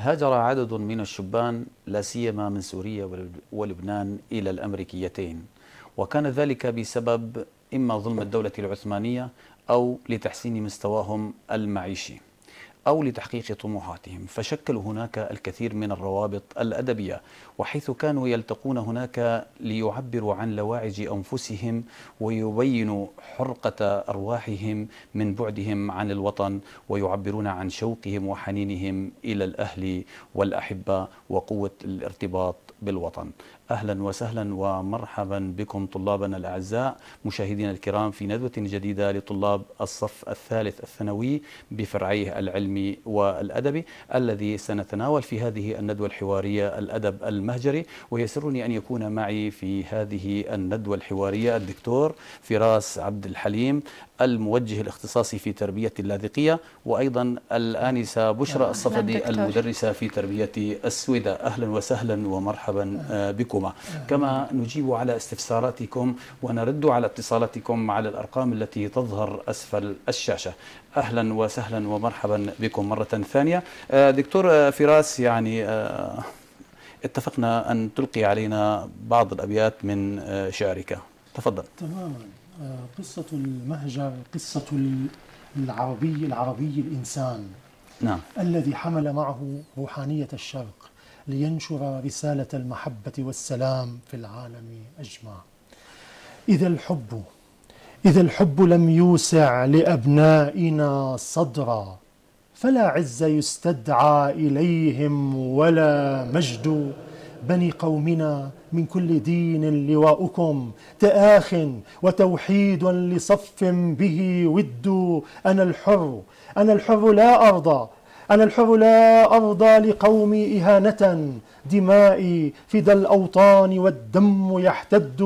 هاجر عدد من الشبان لا سيما من سوريا ولبنان إلى الأمريكيتين. وكان ذلك بسبب إما ظلم الدولة العثمانية أو لتحسين مستواهم المعيشي. أو لتحقيق طموحاتهم. فشكلوا هناك الكثير من الروابط الأدبية وحيث كانوا يلتقون هناك ليعبروا عن لواعج أنفسهم ويبينوا حرقة أرواحهم من بعدهم عن الوطن ويعبرون عن شوقهم وحنينهم إلى الأهل والأحبة وقوة الارتباط بالوطن. أهلا وسهلا ومرحبا بكم طلابنا الأعزاء مشاهدينا الكرام في ندوة جديدة لطلاب الصف الثالث الثانوي بفرعيه العلمي والأدبي الذي سنتناول في هذه الندوة الحوارية الأدب المهجري. ويسرني أن يكون معي في هذه الندوة الحوارية الدكتور فراس عبد الحليم الموجه الاختصاصي في تربية اللاذقية وأيضا الآنسة بشرى الصفدي المدرسة في تربية السويدة أهلا وسهلا ومرحبا بكم الحكومة كما نجيب على استفساراتكم ونرد على اتصالاتكم على الأرقام التي تظهر أسفل الشاشة. أهلا وسهلا ومرحبا بكم مرة ثانية. آه، دكتور فراس يعني آه، اتفقنا أن تلقي علينا بعض الأبيات من آه، شعرك. تفضل. تماما. قصة المهجر قصة العربي العربي الإنسان. نعم. الذي حمل معه روحانية الشرق لينشر رسالة المحبة والسلام في العالم أجمع. إذا الحب إذا الحب لم يوسع لأبنائنا صدرا فلا عز يستدعى إليهم ولا مجد. بني قومنا من كل دين لواؤكم تآخ وتوحيد لصف به ود. أنا الحر أنا الحر لا أرضى أنا الحر لا أرضى لقومي إهانة. دمائي فدى الأوطان والدم يحتد.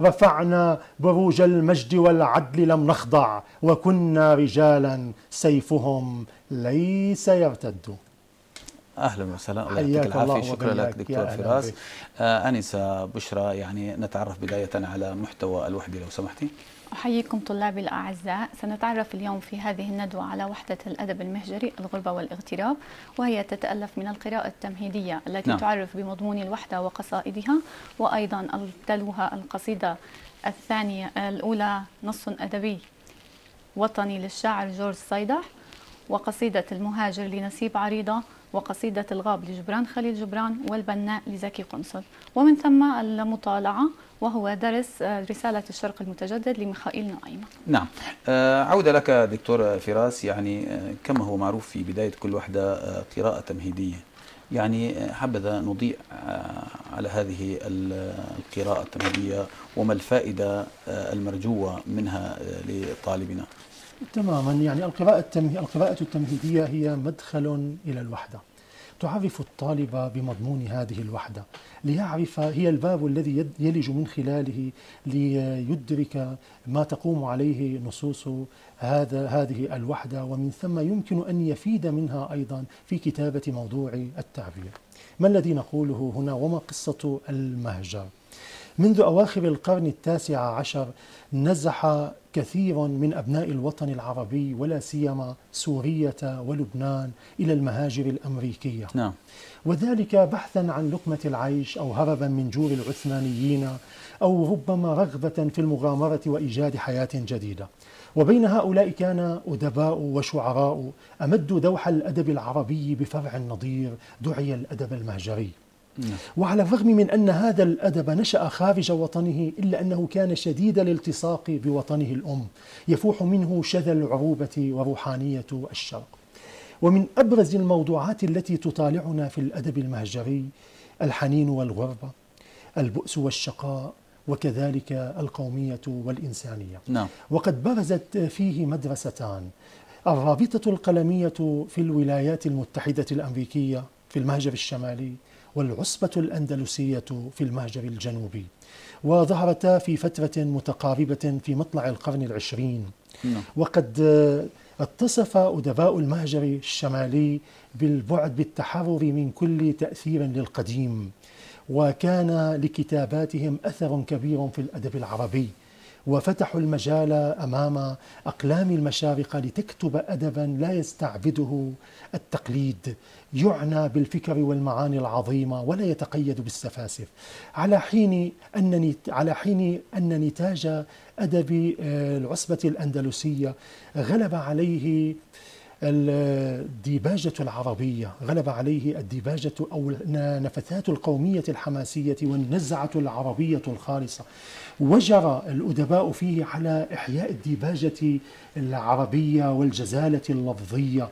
رفعنا بروج المجد والعدل لم نخضع وكنا رجالا سيفهم ليس يرتد. أهلا وسهلا. الله يعطيك العافية. شكرا لك دكتور فراس. آه أنسة بشرى يعني نتعرف بداية على محتوى الوحدة لو سمحتي. أحييكم طلابي الأعزاء. سنتعرف اليوم في هذه الندوة على وحدة الأدب المهجري الغربة والاغتراب وهي تتألف من القراءة التمهيدية التي نعم. تعرف بمضمون الوحدة وقصائدها وأيضا تلوها القصيدة الثانية الأولى نص أدبي وطني للشاعر جورج صيدح وقصيدة المهاجر لنسيب عريضة وقصيدة الغاب لجبران خليل جبران والبناء لزكي قنصل. ومن ثم المطالعة وهو درس آه، رسالة الشرق المتجدد لميخائيل نعيمة نعم. آه، عودة لك دكتور فراس يعني آه، كما هو معروف في بداية كل وحدة قراءة تمهيدية. يعني حبذا نضيء على هذه القراءة التمهيدية وما الفائدة المرجوة منها لطالبنا؟ تماما. يعني القراءة القراءة التمهيدية هي مدخل إلى الوحدة. تعرف الطالب بمضمون هذه الوحدة. ليعرف هي الباب الذي يلج من خلاله ليدرك ما تقوم عليه نصوص هذا هذه الوحدة. ومن ثم يمكن أن يفيد منها أيضا في كتابة موضوع التعبير. ما الذي نقوله هنا؟ وما قصة المهجر منذ أواخر القرن التاسع عشر نزح كثير من أبناء الوطن العربي ولا سيما سورية ولبنان إلى المهاجر الأمريكية. نعم. وذلك بحثا عن لقمة العيش أو هربا من جور العثمانيين أو ربما رغبة في المغامرة وإيجاد حياة جديدة. وبين هؤلاء كان أدباء وشعراء أمدوا دوح الأدب العربي بفرع نظير دعي الأدب المهجري. وعلى الرغم من أن هذا الأدب نشأ خارج وطنه إلا أنه كان شديد الالتصاق بوطنه الأم يفوح منه شذا العروبة وروحانية الشرق. ومن أبرز الموضوعات التي تطالعنا في الأدب المهجري الحنين والغربة البؤس والشقاء وكذلك القومية والإنسانية. نعم. وقد برزت فيه مدرستان. الرابطة القلمية في الولايات المتحدة الأمريكية في المهجر الشمالي والعصبة الأندلسية في المهجر الجنوبي وظهرتا في فترة متقاربة في مطلع القرن العشرين نعم. وقد اتصف أدباء المهجر الشمالي بالبعد بالتحرر من كل تأثير للقديم وكان لكتاباتهم أثر كبير في الأدب العربي وفتحوا المجال أمام أقلام المشارقه لتكتب ادبا لا يستعبده التقليد. يعنى بالفكر والمعاني العظيمة ولا يتقيد بالسفاسف. على حين أن على حين أن نتاج أدب آه، العصبة الأندلسية غلب عليه الديباجة العربية غلب عليه الديباجة أو نفثات القومية الحماسية والنزعة العربية الخالصة. وجرى الأدباء فيه على إحياء الديباجة العربية والجزالة اللفظية.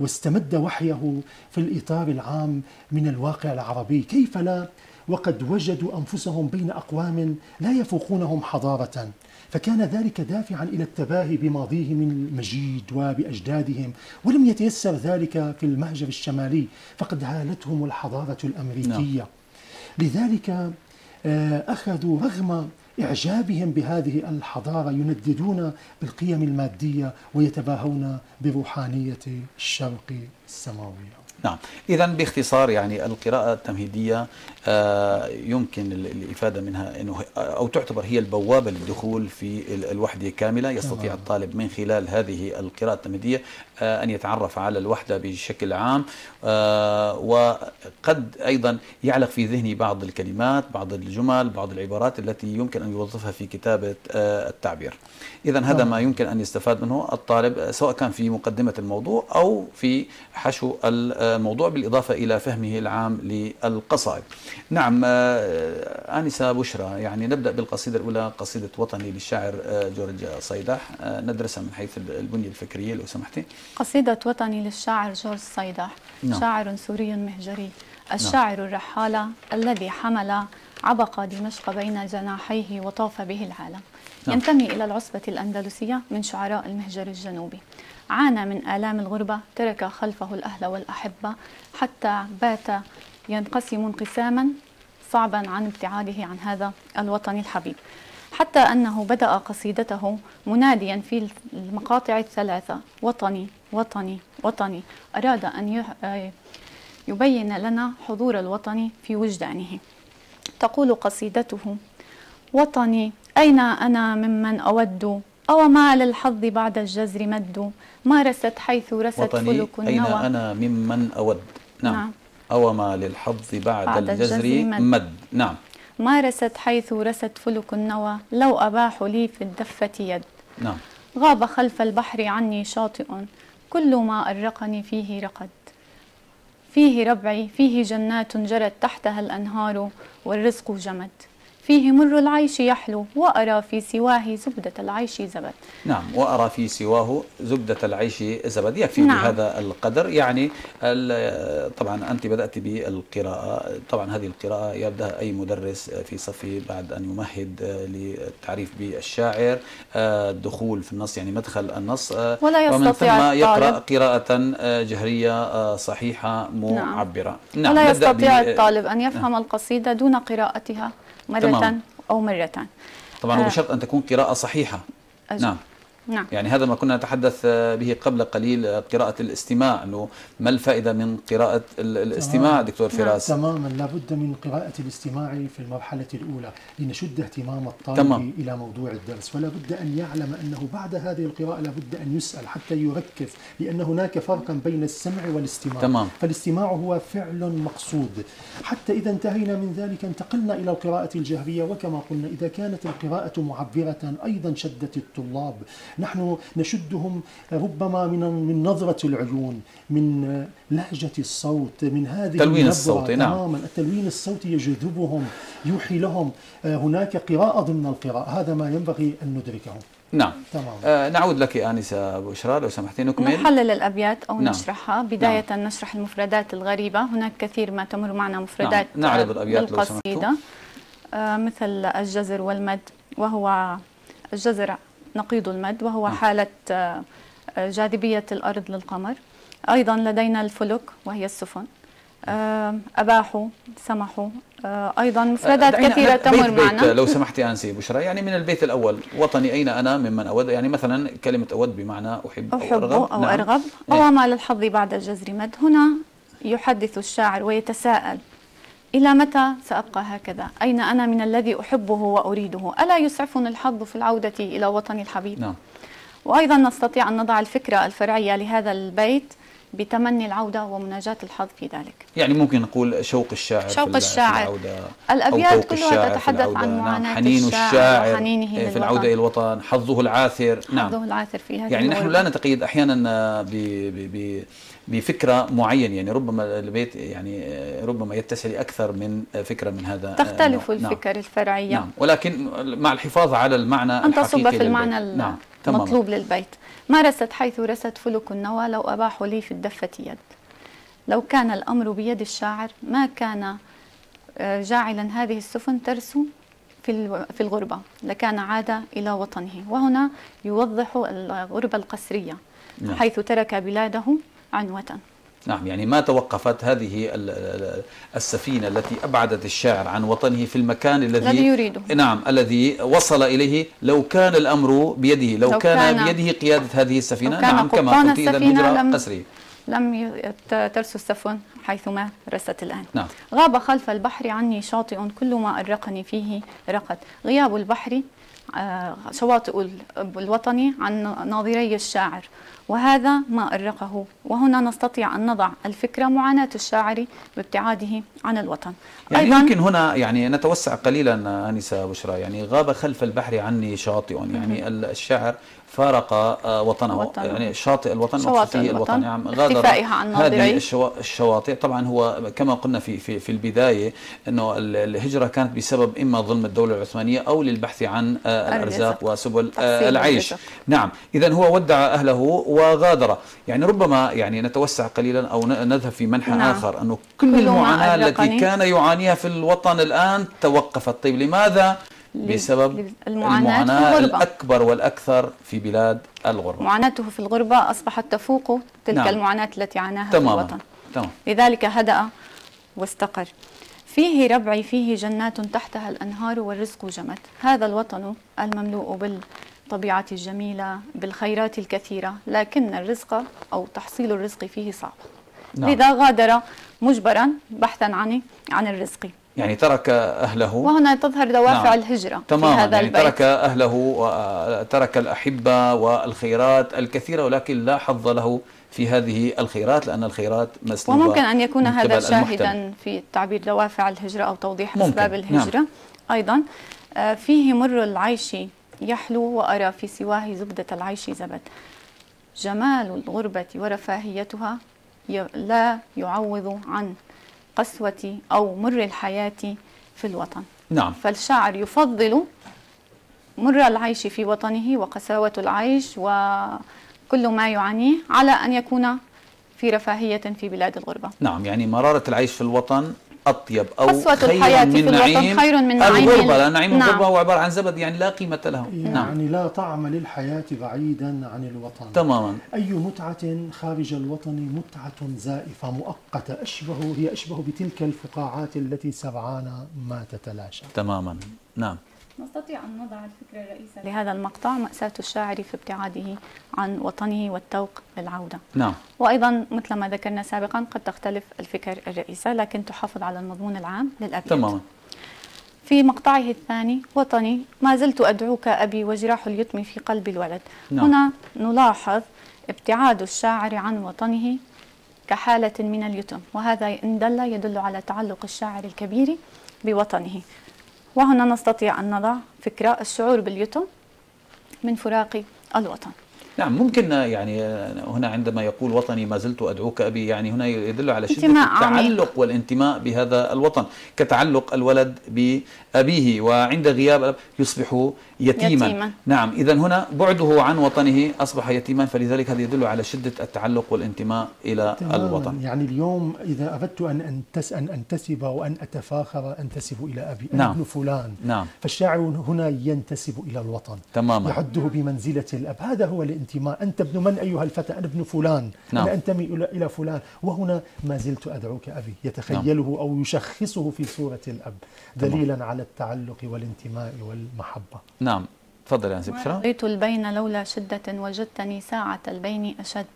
واستمد وحيه في الإطار العام من الواقع العربي. كيف لا؟ وقد وجدوا أنفسهم بين أقوام لا يفوقونهم حضارة. فكان ذلك دافعا إلى التباهي بماضيهم المجيد وبأجدادهم ولم يتيسر ذلك في المهجر الشمالي فقد هالتهم الحضارة الأمريكية نعم. لذلك آه، أخذوا رغم إعجابهم بهذه الحضارة ينددون بالقيم المادية ويتباهون بروحانية الشرق السماوية نعم. إذا باختصار يعني القراءة التمهيدية آه، يمكن الإفادة منها أنه أو تعتبر هي البوابة للدخول في الوحدة كاملة. يستطيع الطالب من خلال هذه القراءة التمهيدية آه، أن يتعرف على الوحدة بشكل عام آه، وقد أيضا يعلق في ذهنه بعض الكلمات بعض الجمل بعض العبارات التي يمكن أن يوظفها في كتابة التعبير. إذا هذا ما يمكن أن يستفاد منه الطالب سواء كان في مقدمة الموضوع أو في حشو الموضوع بالإضافة إلى فهمه العام للقصائد. نعم آه، آنسة بشرى يعني نبدأ بالقصيدة الأولى قصيدة وطني للشاعر آه، جورج صيدح آه، ندرسها من حيث البنية الفكرية لو سمحتي. قصيدة وطني للشاعر جورج صيدح نعم. شاعر سوري مهجري. الشاعر نعم. الرحالة الذي حمل عبق دمشق بين جناحيه وطاف به العالم. نعم. ينتمي إلى العصبة الأندلسية من شعراء المهجر الجنوبي. عانى من آلام الغربة ترك خلفه الأهل والأحبة حتى بات ينقسم انقساما صعبا عن ابتعاده عن هذا الوطن الحبيب. حتى أنه بدأ قصيدته مناديا في المقاطع الثلاثة وطني وطني وطني. أراد أن يبين لنا حضور الوطن في وجدانه. تقول قصيدته وطني أين أنا ممن أود أو ما للحظ بعد الجزر مد؟ مارست حيث رست فلك النوى. أين أنا ممن أود؟ نعم, نعم. أو ما للحظ بعد, بعد الجزر مد. مد. نعم. مارست حيث رست فلك النوى؟ لو أباحوا لي في الدفة يد. نعم. غاب خلف البحر عني شاطئ. كل ما أرقني فيه رقد. فيه ربعي فيه جنات جرت تحتها الأنهار والرزق جمد. فيه مر العيش يحلو وأرى في سواه زبدة العيش زبد نعم وأرى في سواه زبدة العيش زبد يكفي نعم. بهذا القدر يعني طبعا أنت بدأت بالقراءة طبعا هذه القراءة يبدأ أي مدرس في صفه بعد أن يمهد للتعريف بالشاعر الدخول في النص يعني مدخل النص ولا يستطيع ومن ثم يقرأ قراءة جهرية صحيحة معبرة نعم. نعم. ولا يستطيع الطالب أن يفهم نعم. القصيدة دون قراءتها مرة تمام. أو مرتين طبعا. وبشرط أن تكون قراءة صحيحة أجل. نعم نعم. يعني هذا ما كنا نتحدث به قبل قليل قراءة الاستماع أنه ما الفائدة من قراءة الاستماع تمام. دكتور فراس نعم. تماما لابد من قراءة الاستماع في المرحلة الأولى لنشد اهتمام الطالب تمام. إلى موضوع الدرس ولا بد أن يعلم أنه بعد هذه القراءة لابد أن يسأل حتى يركز لأن هناك فرقا بين السمع والاستماع تمام. فالاستماع هو فعل مقصود حتى إذا انتهينا من ذلك انتقلنا إلى القراءة الجهرية وكما قلنا إذا كانت القراءة معبرة أيضا شدت الطلاب نحن نشدهم ربما من من نظرة العيون من لهجة الصوت من هذه التلوين الصوتي نعم. تماما. التلوين الصوتي يجذبهم يوحي لهم آه، هناك قراءة ضمن القراءة. هذا ما ينبغي أن ندركه. نعم. تمام. آه نعود لك آنسة بشرى لو سمحتي نكمل. نحلل الأبيات أو نعم. نشرحها. بداية نعم. نشرح المفردات الغريبة. هناك كثير ما تمر معنا مفردات نعم. نعرض الأبيات بالقصيدة. آه مثل الجزر والمد وهو الجزر نقيض المد وهو نعم. حالة آه، جاذبية الأرض للقمر. أيضا لدينا الفلك وهي السفن. آه، أباحوا سمحوا. آه، أيضا مفردات كثيرة تمر بيت معنا. لو سمحتي أنسي بشرى يعني من البيت الأول. وطني أين أنا؟ ممن أود. يعني مثلا كلمة أود بمعنى أحب أو أرغب. أو, نعم. أرغب. أو إيه. ما للحظ بعد الجزر مد. هنا يحدث الشاعر ويتساءل. إلى متى سأبقى هكذا؟ أين أنا من الذي أحبه وأريده؟ ألا يسعفني الحظ في العودة إلى وطني الحبيب؟ نعم وأيضا نستطيع أن نضع الفكرة الفرعية لهذا البيت بتمني العودة ومناجاة الحظ في ذلك يعني ممكن نقول شوق الشاعر شوق في الشاعر في العودة الأبيات كلها تتحدث عن نعم. معاناة حنين الشاعر, وحنينه في العودة إلى الوطن حظه العاثر حظه نعم العاثر في هذه يعني نحن لا نتقيد أحيانا ب ب ب بفكرة معينة يعني ربما البيت يعني ربما يتسع لأكثر من فكرة من هذا تختلف النوع. الفكر نعم. الفرعية نعم ولكن مع الحفاظ على المعنى أن تصب في المعنى. نعم. المطلوب للبيت ما رست حيث رست فلك النوى لو أباحوا لي في الدفة يد. لو كان الأمر بيد الشاعر ما كان آه، جاعلا هذه السفن ترسو في في الغربة. لكان عاد إلى وطنه. وهنا يوضح الغربة القسرية نعم. حيث ترك بلاده عنوة نعم يعني ما توقفت هذه السفينة التي أبعدت الشاعر عن وطنه في المكان الذي الذي يريده. نعم الذي وصل إليه. لو كان الأمر بيده لو, لو كان, كان بيده قيادة هذه السفينة نعم كما قلت إذا الهجرة قسرية لم ترسو السفن حيثما رست الآن. نعم. غاب خلف البحر عني شاطئ كل ما أرقني فيه رقد. غياب البحر شواطئ الوطني عن ناظري الشاعر وهذا ما أرقه. وهنا نستطيع أن نضع الفكرة معاناة الشاعر بابتعاده عن الوطن. يعني أيضا يمكن هنا يعني نتوسع قليلا أنسة بشرى. يعني غاب خلف البحر عني شاطئ يعني الشاعر فارق آه، وطنه. وطن. يعني شاطئ الوطن شواطئ الوطن, الوطن. يعني غادر عن هذه الشواطئ. طبعا هو كما قلنا في في في البداية إنه الهجرة كانت بسبب إما ظلم الدولة العثمانية أو للبحث عن آه، الأرزاق وسبل آه، العيش. نعم. اذا هو ودع أهله وغادر. يعني ربما يعني نتوسع قليلا أو نذهب في منحى نعم. آخر أنه كل, كل المعاناة التي كان يعانيها في الوطن الآن توقفت. طيب لماذا بسبب المعاناة, المعاناة الأكبر والأكثر في بلاد الغربة معاناته في الغربة أصبحت تفوق تلك نعم. المعاناة التي عاناها تماما. في الوطن تمام. لذلك هدأ واستقر فيه ربعي فيه جنات تحتها الأنهار والرزق جمت هذا الوطن المملوء بالطبيعة الجميلة بالخيرات الكثيرة لكن الرزق أو تحصيل الرزق فيه صعب نعم. لذا غادر مجبرا بحثا عن عن الرزق يعني ترك أهله وهنا تظهر دوافع نعم. الهجرة تماما في هذا يعني البيت ترك أهله وترك الأحبة والخيرات الكثيرة ولكن لا حظ له في هذه الخيرات لأن الخيرات مسلوبة وممكن أن يكون هذا شاهدا في تعبير دوافع الهجرة أو توضيح ممكن. أسباب نعم. الهجرة نعم. أيضا آه، فيه مر العيش يحلو وأرى في سواه زبدة العيش زبد جمال الغربة ورفاهيتها لا يعوض عن قسوة أو مر الحياة في الوطن. نعم. فالشاعر يفضل مر العيش في وطنه وقساوة العيش وكل ما يعانيه على أن يكون في رفاهية في بلاد الغربة. نعم يعني مرارة العيش في الوطن أطيب أو قسوة خير الحياة من في نعيم. خير من نعيم. الغربة لأن نعيم نعم. الغربة هو عبارة عن زبد يعني لا قيمة له. يعني نعم. لا طعم للحياة بعيدا عن الوطن. تماما. أي متعة خارج الوطن متعة زائفة مؤقتة أشبه هي أشبه بتلك الفقاعات التي سرعان ما تتلاشى. تماما. نعم. نستطيع أن نضع الفكرة الرئيسة لهذا المقطع مأساة الشاعر في ابتعاده عن وطنه والتوق للعودة نعم. وأيضا مثل ما ذكرنا سابقا قد تختلف الفكر الرئيسة لكن تحافظ على المضمون العام للأبيات تماما. في مقطعه الثاني وطني ما زلت أدعوك أبي وجراح اليتم في قلب الولد. نعم. هنا نلاحظ ابتعاد الشاعر عن وطنه كحالة من اليتم وهذا إن دل يدل على تعلق الشاعر الكبير بوطنه. وهنا نستطيع أن نضع فكرة الشعور باليتم من فراق الوطن. نعم ممكن يعني هنا عندما يقول وطني ما زلت أدعوك أبي يعني هنا يدل على شدة التعلق والانتماء بهذا الوطن كتعلق الولد بأبيه وعند غياب يصبح يتيما, يتيما. نعم إذا هنا بعده عن وطنه أصبح يتيما فلذلك هذا يدل على شدة التعلق والانتماء إلى الوطن. يعني اليوم إذا أردت أن أنتس أن أنتسب وأن أتفاخر أنتسب إلى أبي نعم. ابن فلان. نعم. فالشاعر هنا ينتسب إلى الوطن. تماما. يعده بمنزلة الأب. هذا هو الانتماء. أنت ابن من أيها الفتى؟ أنا ابن فلان. نعم. أنا أنتمي إلى فلان. وهنا ما زلت أدعوك أبي يتخيله نعم. أو يشخصه في صورة الأب دليلا تمام. على التعلق والانتماء والمحبة. نعم. تفضل يا بشرى. رأيت البين لولا شدة وجدتني ساعة البين أشد.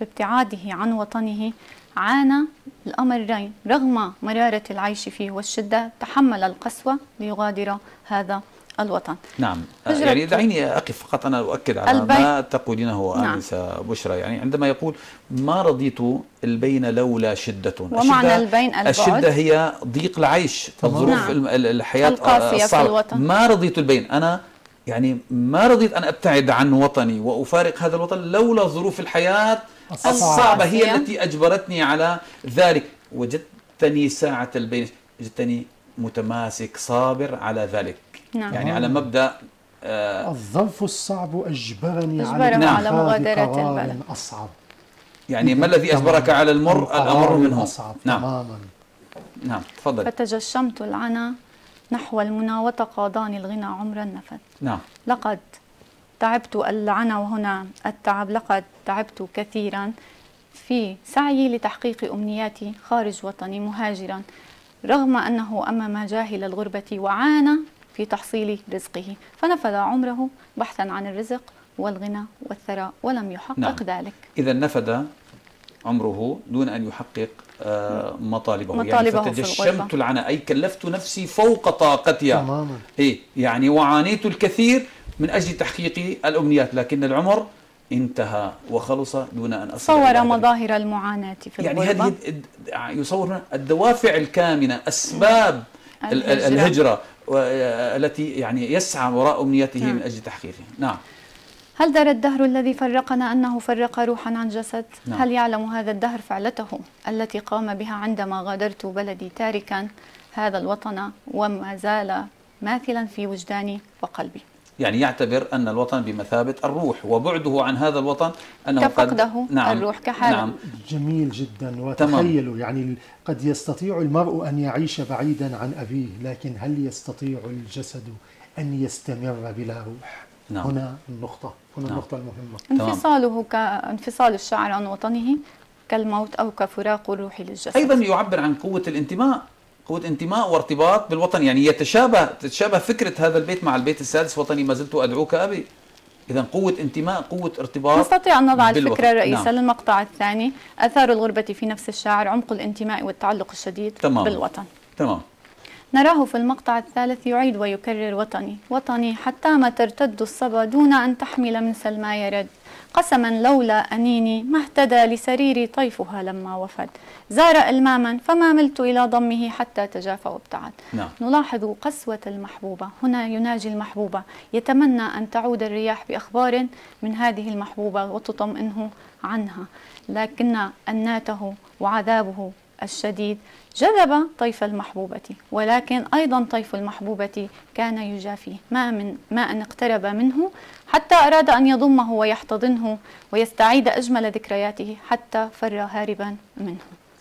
بابتعاده عن وطنه عانى الأمرين رغم مرارة العيش فيه والشدة تحمل القسوة ليغادر هذا الوطن. نعم. يعني دعيني أقف فقط أنا أؤكد على البين. ما تقولينه نعم. آنسة بشرى. يعني عندما يقول ما رضيت البين لولا شدة. ومعنى البين البعد؟ الشدة هي ضيق العيش الظروف نعم. الحياة القاسية في الوطن. ما رضيت البين؟ أنا يعني ما رضيت أن أبتعد عن وطني وأفارق هذا الوطن لولا ظروف الحياة الصعبة. هي التي أجبرتني على ذلك. وجدتني ساعة البين وجدتني متماسك صابر على ذلك. نعم. يعني على مبدأ آه الظرف الصعب أجبرني, أجبرني على, على مغادرة البلد أصعب. يعني ما الذي أجبرك على المر الأمر منه؟ أصعب نعم. تماما. نعم تفضل. فتجشمت العنا نحو المنى وتقاضاني الغنى عمرا نفد نعم. لقد تعبت العنا وهنا التعب لقد تعبت كثيرا في سعيي لتحقيق أمنياتي خارج وطني مهاجرا رغم أنه أمام جاهل الغربة وعانى في تحصيل رزقه فنفذ عمره بحثا عن الرزق والغنى والثراء ولم يحقق نعم. ذلك. إذا نفذ عمره دون أن يحقق آه مطالبه, مطالبه يعني فتجشمت العناء أي كلفت نفسي فوق طاقتها تماما. إيه يعني وعانيت الكثير من أجل تحقيق الأمنيات لكن العمر انتهى وخلص دون أن أصل صور مظاهر المعاناة في يعني هذه يصور الدوافع الكامنة أسباب الهجرة, الهجرة. التي يعني يسعى وراء أمنيته نعم. من أجل تحقيقها نعم هل درى الدهر الذي فرقنا أنه فرق روحا عن جسد؟ نعم. هل يعلم هذا الدهر فعلته التي قام بها عندما غادرت بلدي تاركا هذا الوطن وما زال ماثلا في وجداني وقلبي يعني يعتبر أن الوطن بمثابة الروح وبعده عن هذا الوطن أنه كفقده قد نعم الروح كحاله. نعم. جميل جدا وتخيلوا يعني قد يستطيع المرء أن يعيش بعيدا عن أبيه لكن هل يستطيع الجسد أن يستمر بلا روح؟ نعم. هنا النقطة هنا نعم. النقطة المهمة. انفصاله كانفصال الشاعر عن وطنه كالموت أو كفراق الروح للجسد. أيضا يعبر عن قوة الانتماء قوة انتماء وارتباط بالوطن. يعني يتشابه تتشابه فكرة هذا البيت مع البيت السادس وطني. ما زلت أدعوك أبي. إذا قوة انتماء قوة ارتباط نستطيع أن نضع بالوطن. الفكرة الرئيسة نعم. للمقطع الثاني. أثار الغربة في نفس الشاعر عمق الانتماء والتعلق الشديد تمام. بالوطن. تمام. نراه في المقطع الثالث يعيد ويكرر وطني. وطني حتى ما ترتد الصبا دون أن تحمل من سلمى يرد. قسما لولا أنيني ما اهتدى لسريري طيفها لما وفد. زار إلماما فما ملت إلى ضمه حتى تجافى وابتعد. نعم. نلاحظ قسوة المحبوبة. هنا يناجي المحبوبة. يتمنى أن تعود الرياح بأخبار من هذه المحبوبة وتطمئنه عنها. لكن أناته وعذابه الشديد جذب طيف المحبوبة ولكن أيضا طيف المحبوبة كان يجافيه ما من ما أن اقترب منه حتى أراد أن يضمه ويحتضنه ويستعيد أجمل ذكرياته حتى فر هاربا منه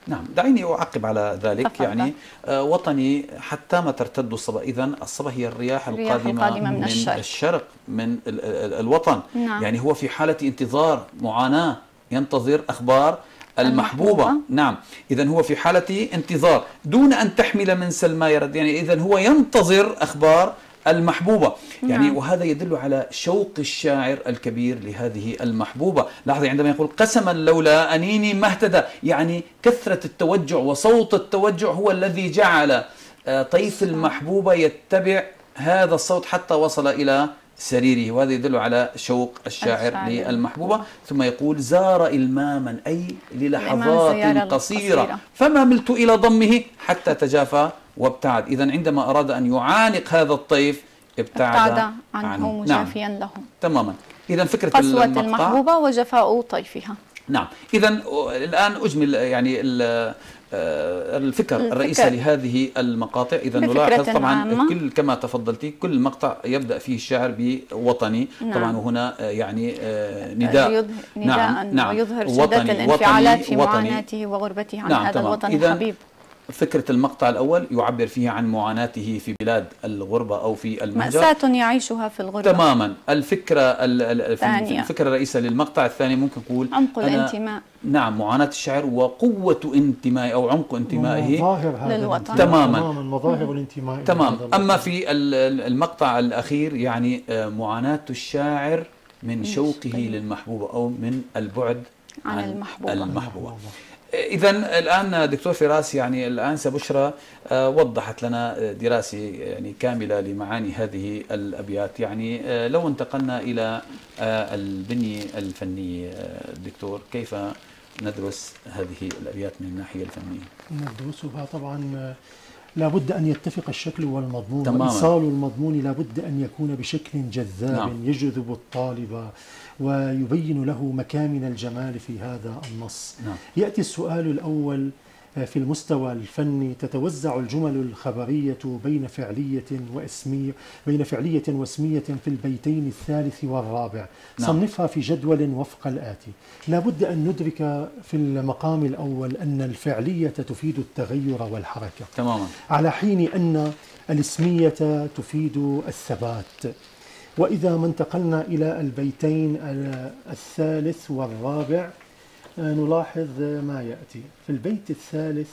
نعم دعيني أعقب على ذلك تفضل. يعني آه وطني حتى ما ترتد الصبا إذا الصبا هي الرياح القادمة, القادمة من, من الشرق. الشرق من ال ال الوطن نعم. يعني هو في حالة انتظار معاناة ينتظر أخبار المحبوبة. نعم. إذا هو في حالة انتظار. دون أن تحمل من سلمى يرد يعني إذا هو ينتظر أخبار المحبوبة. يعني نعم. وهذا يدل على شوق الشاعر الكبير لهذه المحبوبة. لاحظي عندما يقول قسما لولا أنيني ما اهتدى. يعني كثرة التوجع وصوت التوجع هو الذي جعل آه، طيف المحبوبة يتبع هذا الصوت حتى وصل إلى سريره وهذا يدل على شوق الشاعر للمحبوبة. ثم يقول زار إلماما أي للحظات قصيرة فما ملت إلى ضمه حتى تجافى وابتعد. إذا عندما أراد أن يعانق هذا الطيف ابتعد, ابتعد عنه, عنه. مجافيا نعم. له. تماما. إذا فكرة قسوة المحبوبة وجفاء طيفها. نعم. إذا الآن أجمل يعني الفكر الرئيسة لهذه المقاطع. إذا نلاحظ طبعا عامة. كل كما تفضلتي كل مقطع يبدأ فيه الشاعر بوطني. نعم. طبعا وهنا آه، يعني آه، نداء. نعم نعم. ويظهر شدة الانفعالات في معاناته وغربته عن نعم هذا الوطن الحبيب. فكرة المقطع الأول يعبر فيه عن معاناته في بلاد الغربة أو في المهجر مأساة يعيشها في الغربة. تماما. الفكرة الثانية الفكرة الرئيسة للمقطع الثاني ممكن نقول عمق الانتماء. نعم معاناة الشاعر وقوة انتمائه أو عمق انتمائه. مظاهر هذا للوطن. تماما. تماما مظاهر الانتماء. تمام. أما في المقطع الأخير يعني آه، معاناة الشاعر من شوقه للمحبوبة أو من البعد عن, عن المحبوبة, المحبوبة. إذا الآن دكتور فراس يعني الآن سبشرى آه، وضحت لنا دراسة يعني كاملة لمعاني هذه الأبيات يعني آه، لو انتقلنا إلى آه، البنية الفنية دكتور كيف ندرس هذه الأبيات من الناحية الفنية ندرسها طبعا لابد أن يتفق الشكل والمضمون تماما. وإيصال المضمون لابد أن يكون بشكل جذاب نعم. يجذب الطالب ويبين له مكامن الجمال في هذا النص. نعم. يأتي السؤال الأول في المستوى الفني تتوزع الجمل الخبرية بين فعلية واسمية بين فعلية واسمية في البيتين الثالث والرابع. نعم. صنفها في جدول وفق الآتي. لا بد أن ندرك في المقام الأول أن الفعلية تفيد التغير والحركة. تماما. على حين أن الاسمية تفيد الثبات. وإذا ما انتقلنا إلى البيتين الثالث والرابع نلاحظ ما يأتي. في البيت الثالث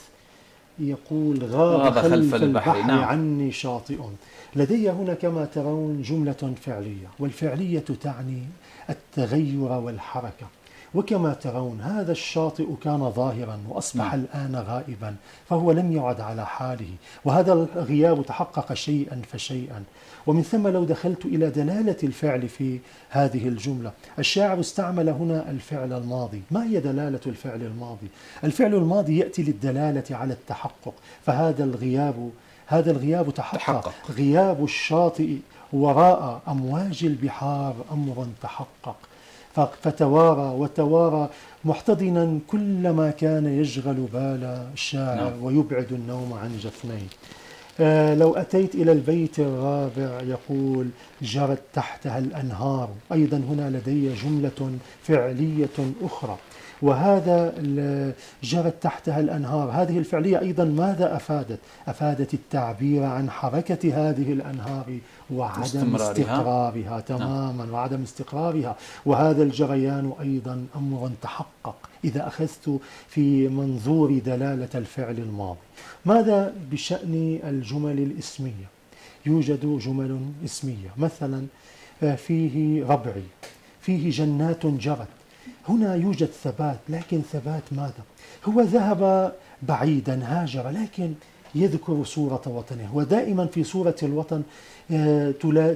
يقول غاب خلف, خلف البحر, البحر نعم. عني شاطئ. لدي هنا كما ترون جملة فعلية والفعلية تعني التغير والحركة. وكما ترون هذا الشاطئ كان ظاهرا وأصبح نعم. الآن غائبا فهو لم يعد على حاله وهذا الغياب تحقق شيئا فشيئا ومن ثم لو دخلت إلى دلالة الفعل في هذه الجملة الشاعر استعمل هنا الفعل الماضي ما هي دلالة الفعل الماضي؟ الفعل الماضي يأتي للدلالة على التحقق فهذا الغياب هذا الغياب تحقق, تحقق. غياب الشاطئ وراء أمواج البحار أمر تحقق فتوارى وتوارى محتضنا كل ما كان يشغل بال الشاعر نعم. ويبعد النوم عن جفنيه. آه، لو أتيت إلى البيت الرابع يقول جرت تحتها الأنهار. أيضا هنا لدي جملة فعلية أخرى. وهذا جرت تحتها الأنهار. هذه الفعلية أيضا ماذا أفادت؟ أفادت التعبير عن حركة هذه الأنهار وعدم استقرارها. نعم. تماما نعم. وعدم استقرارها. وهذا الجريان أيضا أمر تحقق إذا أخذت في منظور دلالة الفعل الماضي. ماذا بشأن الجمل الإسمية؟ يوجد جمل إسمية. مثلا آه، فيه ربعي. فيه جنات جرت. هنا يوجد ثبات لكن ثبات ماذا؟ هو ذهب بعيدا هاجر لكن يذكر صورة وطنه. ودائما في صورة الوطن آه،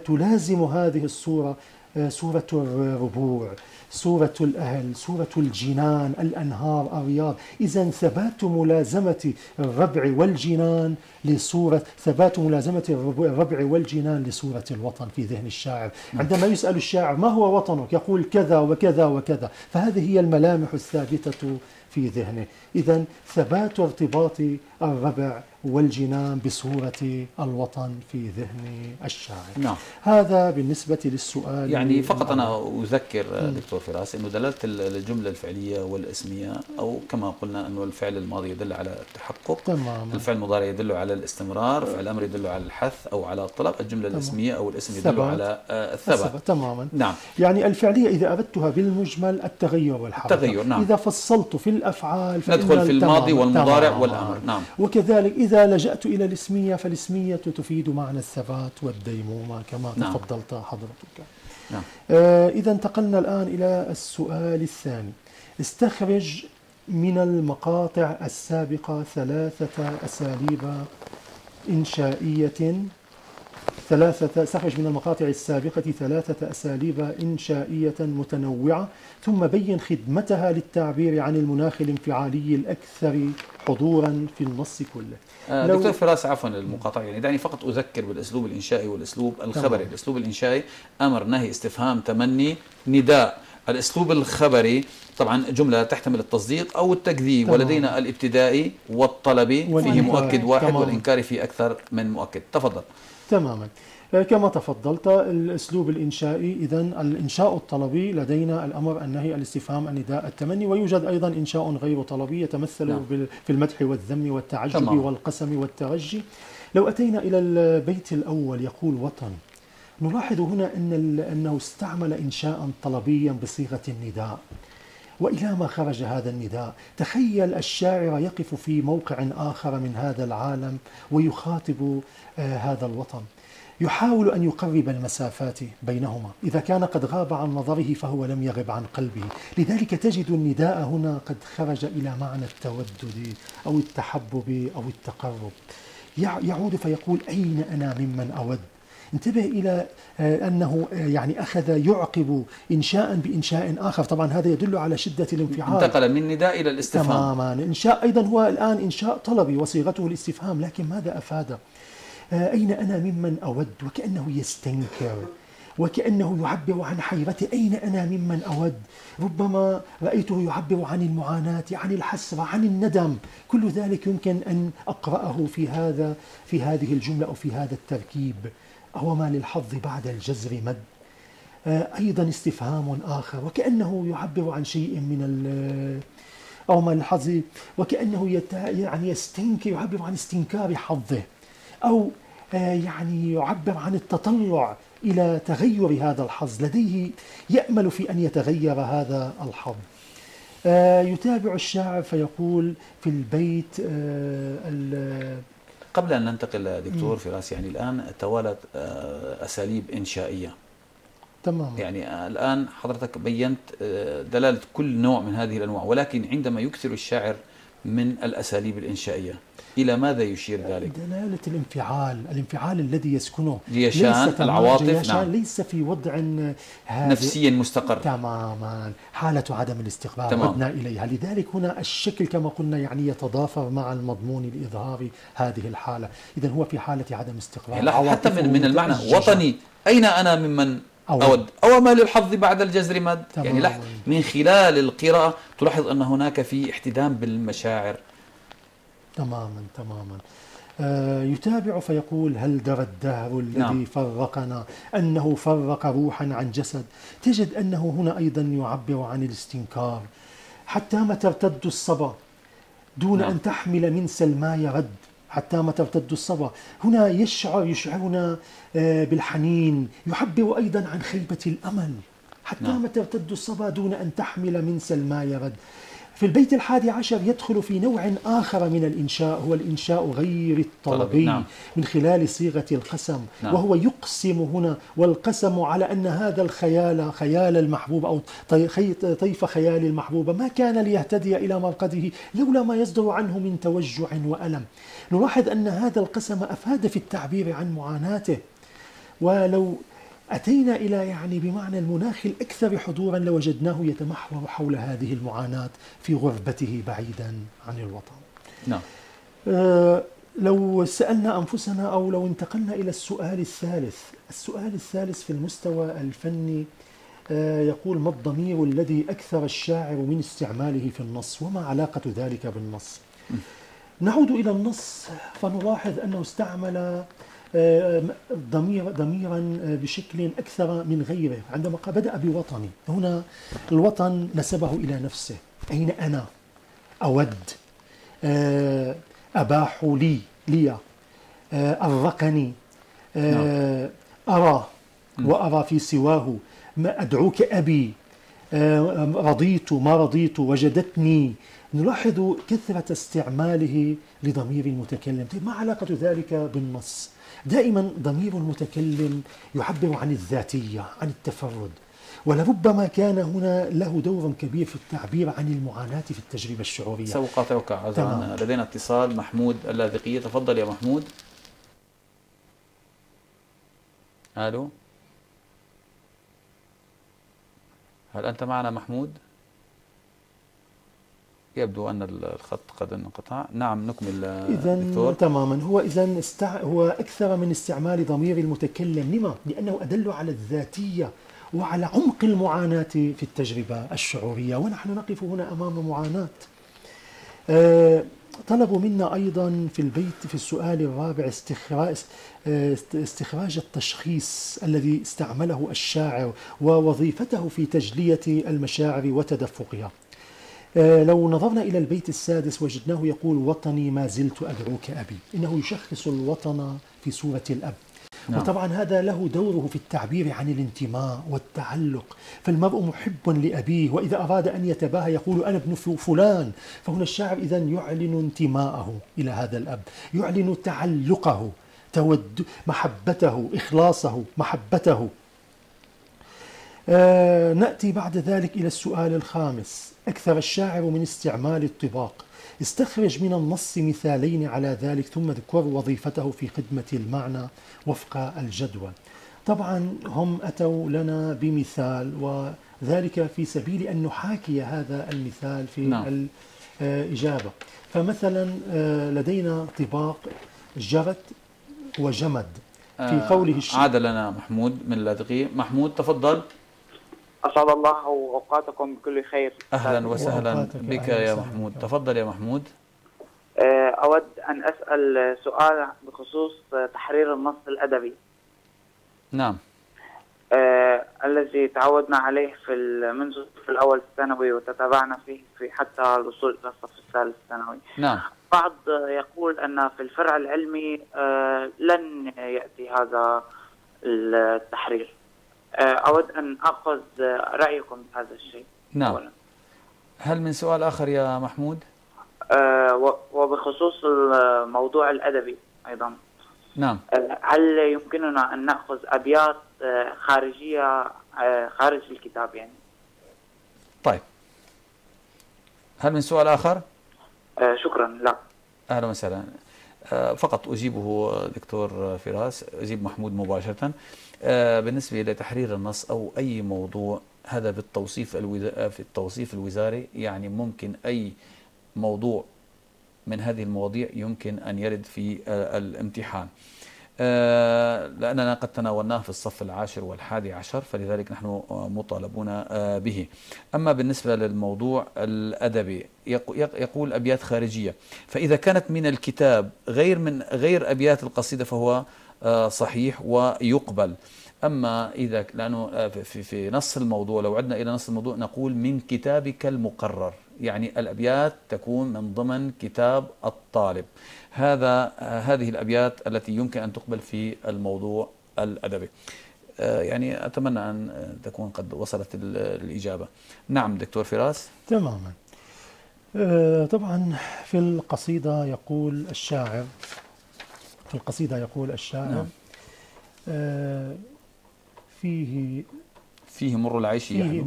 تلازم هذه الصورة آه، صورة الربوع. سورة الأهل سورة الجنان الأنهار الرياض إذا ثبات ملازمة الربع والجنان لصورة ثبات ملازمة الربع والجنان لصورة الوطن في ذهن الشاعر. عندما يسأل الشاعر ما هو وطنك يقول كذا وكذا وكذا. فهذه هي الملامح الثابتة في ذهنه. إذا ثبات ارتباط الربع والجنان بصورة الوطن في ذهن الشاعر. نعم. هذا بالنسبة للسؤال يعني فقط أنا أذكر دكتور فراس أنه دلالة الجملة الفعلية والاسمية أو كما قلنا أنه الفعل الماضي يدل على التحقق. تمام. الفعل المضارع يدل على الاستمرار فعل الأمر يدل على الحث أو على الطلب الجملة تمام. الاسمية أو الاسم يدل على آه، الثبات. تماما. نعم. يعني الفعلية إذا أردتها بالمجمل التغير والحركة. التغير نعم. إذا فصلت في الأفعال ندخل في الماضي والمضارع والأمر. نعم. وكذلك إذا لجأت إلى الاسمية فالاسمية تفيد معنى الثبات والديمومة كما نعم. تفضلت حضرتك نعم. آه إذا انتقلنا الآن إلى السؤال الثاني استخرج من المقاطع السابقة ثلاثة أساليب إنشائية ثلاثة استخرج من المقاطع السابقة ثلاثة أساليب إنشائية متنوعة ثم بين خدمتها للتعبير عن المناخ الانفعالي الأكثر حضورا في النص كله. آه دكتور فراس عفوا المقاطعة يعني دعني فقط أذكر بالأسلوب الإنشائي والأسلوب الخبري. تمام. الأسلوب الإنشائي أمر نهي استفهام تمني نداء. الأسلوب الخبري طبعا جملة تحتمل التصديق أو التكذيب. تمام. ولدينا الابتدائي والطلبي فيه مؤكد واحد تمام. والإنكار فيه أكثر من مؤكد. تفضل. تماما آه، كما تفضلت الأسلوب الإنشائي اذا الإنشاء الطلبي لدينا الأمر النهي الاستفهام النداء التمني ويوجد أيضا إنشاء غير طلبي يتمثل نعم. في المدح والذم والتعجب تمام. والقسم والترجي لو أتينا إلى البيت الأول يقول وطن نلاحظ هنا أن أنه استعمل انشاء طلبيا بصيغة النداء وإلى ما خرج هذا النداء تخيل الشاعر يقف في موقع آخر من هذا العالم ويخاطب آه، هذا الوطن. يحاول أن يقرب المسافات بينهما. إذا كان قد غاب عن نظره فهو لم يغب عن قلبه. لذلك تجد النداء هنا قد خرج إلى معنى التودد أو التحبب أو التقرب. يعود فيقول أين أنا ممن أود؟ انتبه إلى آه، أنه آه، يعني أخذ يعقب إنشاء بإنشاء آخر. طبعا هذا يدل على شدة الانفعال. انتقل من نداء إلى الاستفهام. تماما. إنشاء أيضا هو الآن إنشاء طلبي وصيغته الاستفهام لكن ماذا أفاد؟ آه، أين أنا ممن أود؟ وكأنه يستنكر وكأنه يعبر عن حيرته أين أنا ممن أود؟ ربما رأيته يعبر عن المعاناة عن الحسرة عن الندم. كل ذلك يمكن أن أقرأه في هذا في هذه الجملة أو في هذا التركيب. أو ما للحظ بعد الجزر مد. آه، أيضا استفهام آخر وكأنه يعبر عن شيء من أو ما للحظ وكأنه يعني يستنكر يعبر عن استنكار حظه أو آه، يعني يعبر عن التطلع إلى تغير هذا الحظ. لديه يأمل في أن يتغير هذا الحظ. آه، يتابع الشاعر فيقول في البيت قبل أن ننتقل دكتور فراس يعني الآن توالت أساليب إنشائية. تمام. يعني الآن حضرتك بينت دلالة كل نوع من هذه الأنواع ولكن عندما يكثر الشاعر من الأساليب الإنشائية إلى ماذا يشير ذلك؟ دلالة الانفعال الانفعال الذي يسكنه. جيشان العواطف جيشان نعم. ليس في وضع نفسيا مستقر. تماما. حالة عدم الاستقرار تمام. عدنا إليها. لذلك هنا الشكل كما قلنا يعني يتضافر مع المضمون الإظهاري هذه الحالة. إذا هو في حالة عدم استقرار يعني حتى من, من المعنى وطني. أين أنا ممن أود؟ أو ما للحظ بعد الجزر مد؟ يعني من خلال القراءة تلاحظ أن هناك في احتدام بالمشاعر. تماما تماما. آه يتابع فيقول هل درى الدهر الذي نعم. فرقنا؟ أنه فرق روحا عن جسد. تجد أنه هنا أيضا يعبر عن الاستنكار. حتى ما ترتد الصبا دون نعم. أن تحمل من سلما يرد حتى ما ترتد الصبا هنا يشعر يشعرنا آه بالحنين. يعبر أيضا عن خيبة الأمل. حتى نعم. ما ترتد الصبا دون أن تحمل من سلما يرد في البيت الحادي عشر يدخل في نوع آخر من الإنشاء هو الإنشاء غير الطلبي نعم. من خلال صيغة القسم نعم. وهو يقسم هنا والقسم على أن هذا الخيال خيال المحبوب أو طيف خيال المحبوبة ما كان ليهتدي إلى مرقده لولا ما يصدر عنه من توجع وألم نلاحظ أن هذا القسم أفاد في التعبير عن معاناته ولو أتينا إلى يعني بمعنى المناخ الأكثر حضورا لوجدناه يتمحور حول هذه المعاناة في غربته بعيدا عن الوطن. نعم. آه لو سألنا أنفسنا أو لو انتقلنا إلى السؤال الثالث السؤال الثالث في المستوى الفني آه يقول ما الضمير الذي أكثر الشاعر من استعماله في النص وما علاقة ذلك بالنص؟ نعود إلى النص فنلاحظ أنه استعمل ضمير ضميرا بشكل أكثر من غيره. عندما بدأ بوطني هنا الوطن نسبه إلى نفسه. أين أنا؟ أود. آه، أباح لي لي. آه، ارقني آه، نعم. أرى. وأرى في سواه. ما أدعوك أبي؟ رضيت ما رضيت؟ وجدتني. نلاحظ كثرة استعماله لضمير المتكلم طيب ما علاقة ذلك بالنص؟ دائما ضمير المتكلم يعبر عن الذاتية عن التفرد. ولربما كان هنا له دور كبير في التعبير عن المعاناة في التجربة الشعورية. سأقاطعك عذرا لدينا اتصال محمود اللاذقية تفضل يا محمود. ألو؟ هل أنت معنا محمود؟ يبدو أن الخط قد انقطع. نعم نكمل إذا تماما. هو إذا استع... هو أكثر من استعمال ضمير المتكلم. لما؟ لأنه أدل على الذاتية وعلى عمق المعاناة في التجربة الشعورية. ونحن نقف هنا أمام معاناة. أه طلبوا منا أيضا في البيت في السؤال الرابع استخراج, آه، استخراج التشخيص الذي استعمله الشاعر ووظيفته في تجلية المشاعر وتدفقها. آه، لو نظرنا إلى البيت السادس وجدناه يقول وطني ما زلت أدعوك أبي. إنه يشخص الوطن في صورة الأب. نعم. وطبعا هذا له دوره في التعبير عن الانتماء والتعلق. فالمرء محب لأبيه وإذا أراد أن يتباهى يقول أنا ابن فلان. فهنا الشاعر إذا يعلن انتماءه إلى هذا الأب. يعلن تعلقه تود محبته إخلاصه محبته. آه نأتي بعد ذلك إلى السؤال الخامس. أكثر الشاعر من استعمال الطباق. استخرج من النص مثالين على ذلك ثم اذكر وظيفته في خدمة المعنى وفق الجدول. طبعا هم أتوا لنا بمثال وذلك في سبيل أن نحاكي هذا المثال في نعم. الإجابة. فمثلا آه، لدينا طباق جرت وجمد في آه، قوله الشيء عاد لنا محمود من اللاذقية محمود تفضل. أسعد الله أوقاتكم بكل خير. أهلا وسهلا بك يا محمود. تفضل يا محمود. آه، أود أن أسأل سؤال بخصوص تحرير النص الأدبي. نعم. آه الذي تعودنا عليه في منذ في الأول الثانوي وتتابعنا فيه في حتى الوصول إلى الصف الثالث الثانوي. نعم. بعض يقول أن في الفرع العلمي آه لن يأتي هذا التحرير. آه أود أن أخذ رأيكم بهذا الشيء. نعم. أولا. هل من سؤال آخر يا محمود؟ آه وبخصوص الموضوع الأدبي أيضا. نعم. هل يمكننا أن نأخذ أبيات آه، خارجية آه، خارج الكتاب يعني؟ طيب. هل من سؤال آخر؟ آه، شكرا. لا. أهلا وسهلا. فقط أجيبه دكتور فراس أجيب محمود مباشرة. بالنسبة لتحرير النص أو أي موضوع هذا بالتوصيف في التوصيف الوزاري يعني ممكن أي موضوع من هذه المواضيع يمكن أن يرد في الامتحان. آه، لأننا قد تناولناه في الصف العاشر والحادي عشر فلذلك نحن مطالبون آه، به. أما بالنسبة للموضوع الأدبي يقول أبيات خارجية فإذا كانت من الكتاب غير من غير أبيات القصيدة فهو آه، صحيح ويقبل. أما إذا لأنه في, في نص الموضوع لو عدنا إلى نص الموضوع نقول من كتابك المقرر. يعني الأبيات تكون من ضمن كتاب الطالب. هذا هذه الأبيات التي يمكن أن تقبل في الموضوع الأدبي. آه، يعني أتمنى أن تكون قد وصلت الإجابة. نعم دكتور فراس. تماما. آه، طبعا في القصيدة يقول الشاعر في القصيدة يقول الشاعر نعم. آه، فيه فيه مر العيش فيه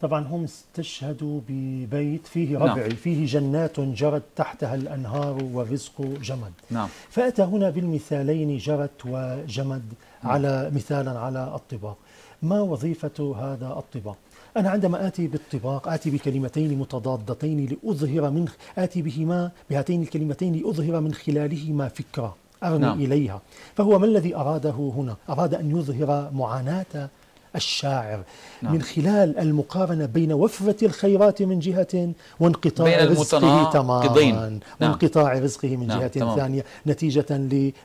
طبعا هم استشهدوا ببيت فيه ربعي نعم. فيه جنات جرت تحتها الأنهار والرزق جمد نعم. فأتى هنا بالمثالين جرت وجمد نعم. على مثالا على الطباق ما وظيفة هذا الطباق أنا عندما آتي بالطباق آتي بكلمتين متضادتين لأظهر من آتي بهما بهاتين الكلمتين لأظهر من خلالهما فكرة أرمي نعم. إليها فهو ما الذي أراده هنا أراد أن يظهر معاناة الشاعر نعم. من خلال المقارنة بين وفرة الخيرات من جهة وانقطاع رزقه تماما نعم. وانقطاع رزقه من نعم. جهة تمام. ثانية نتيجة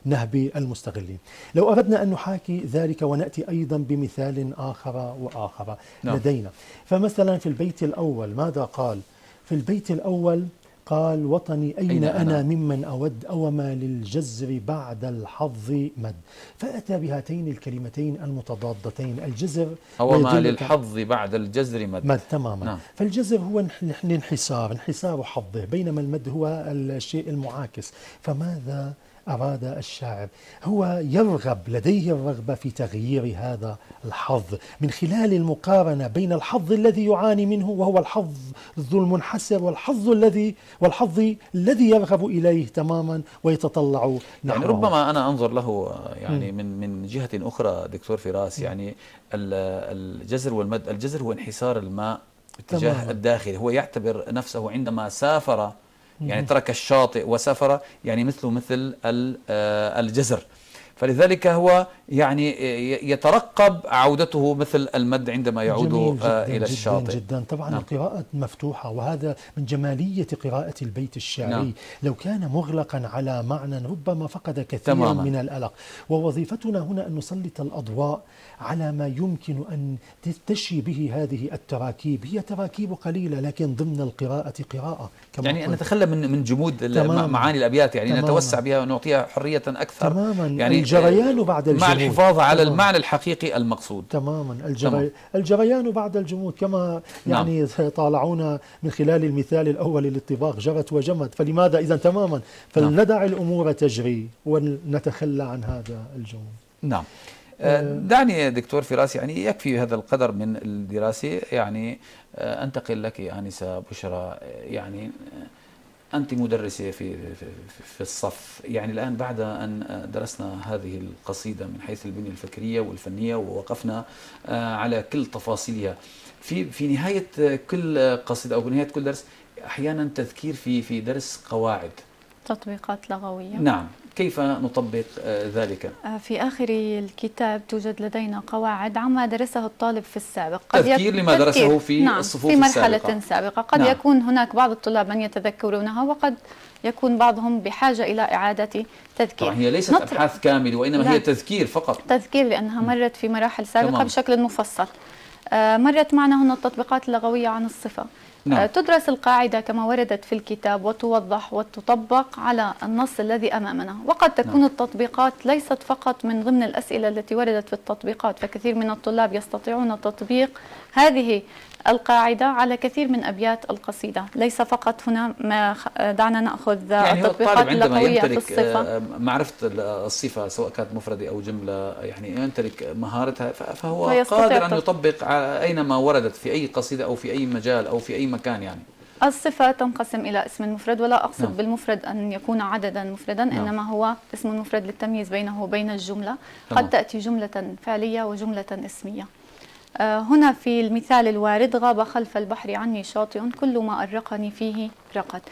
لنهب المستغلين لو أردنا أن نحاكي ذلك ونأتي أيضا بمثال آخر وآخر نعم. لدينا فمثلا في البيت الأول ماذا قال في البيت الأول قال وطني أين, أين أنا, أنا ممن أود أوما للجزر بعد الحظ مد. فأتى بهاتين الكلمتين المتضادتين. الجزر أوما للحظ بعد الجزر مد. مد تماما. نعم. فالجزر هو الانحسار انحسار حظه بينما المد هو الشيء المعاكس. فماذا أراد الشاعر. هو يرغب لديه الرغبة في تغيير هذا الحظ. من خلال المقارنة بين الحظ الذي يعاني منه وهو الحظ المنحسر والحظ الذي والحظ الذي يرغب إليه تماما ويتطلع نحوه. يعني ربما أنا أنظر له يعني من من جهة أخرى دكتور فراس. يعني الجزر والمد الجزر هو انحسار الماء اتجاه الداخل. هو يعتبر نفسه عندما سافر يعني ترك الشاطئ وسافر يعني مثله مثل آه، الجزر. فلذلك هو يعني يترقب عودته مثل المد عندما يعود جميل آه، جداً إلى الشاطئ. جدا, جدا طبعا نعم. القراءة مفتوحة وهذا من جمالية قراءة البيت الشعري. نعم. لو كان مغلقا على معنى ربما فقد كثيرا تماما. من الألق. ووظيفتنا هنا أن نسلط الأضواء على ما يمكن أن تشي به هذه التراكيب. هي تراكيب قليلة لكن ضمن القراءة قراءة كما يعني أن نتخلى من من جمود معاني الأبيات يعني تماما. نتوسع بها ونعطيها حرية أكثر. تماما. يعني الجريان بعد الجمود مع الحفاظ على تمام. المعنى الحقيقي المقصود. تماما. تمام. الجري... الجريان بعد الجمود كما نعم. يعني طالعونا من خلال المثال الأول للطباق جرت وجمد فلماذا؟ إذا تماما. فلندع الأمور تجري ونتخلى عن هذا الجمود نعم. آه، دعني دكتور فراس يعني يكفي هذا القدر من الدراسة. يعني آه، أنتقل لك آنسة بشرى. آه، يعني آه، أنت مدرسة في في الصف. يعني الآن بعد أن درسنا هذه القصيدة من حيث البنية الفكرية والفنية ووقفنا آه، على كل تفاصيلها. في في نهاية كل قصيدة أو نهاية كل درس أحيانا تذكير في في درس قواعد. تطبيقات لغوية. نعم. كيف نطبق آه، ذلك؟ آه، في آخر الكتاب توجد لدينا قواعد عما درسه الطالب في السابق. تذكير لما درسه في نعم الصفوف في مرحلة السابقة. سابقة. قد نعم. يكون هناك بعض الطلاب من يتذكرونها وقد يكون بعضهم بحاجة إلى إعادة تذكير. طبعا هي ليست نطرح- أبحاث كاملة وإنما لا. هي تذكير فقط. تذكير لأنها مرت في مراحل سابقة تمام. بشكل مفصل. آه، مرت معنا هنا التطبيقات اللغوية عن الصفة. نعم. آه، تدرس القاعدة كما وردت في الكتاب وتوضح وتطبق على النص الذي أمامنا وقد تكون نعم. التطبيقات ليست فقط من ضمن الأسئلة التي وردت في التطبيقات فكثير من الطلاب يستطيعون تطبيق هذه القاعدة على كثير من أبيات القصيدة ليس فقط هنا ما دعنا نأخذ يعني التطبيقات الطالب عندما اللغوية في يمتلك الصفة آه، معرفة الصفة سواء كانت مفردة أو جملة يعني يمتلك مهارتها فهو قادر أن يطبق أينما وردت في أي قصيدة أو في أي مجال أو في أي مكان يعني الصفة تنقسم إلى اسم مفرد ولا أقصد نعم. بالمفرد أن يكون عددا مفردا نعم. إنما هو اسم مفرد للتمييز بينه وبين الجملة تمام. قد تأتي جملة فعلية وجملة اسمية هنا في المثال الوارد غاب خلف البحر عني شاطئ كل ما أرقني فيه رقد.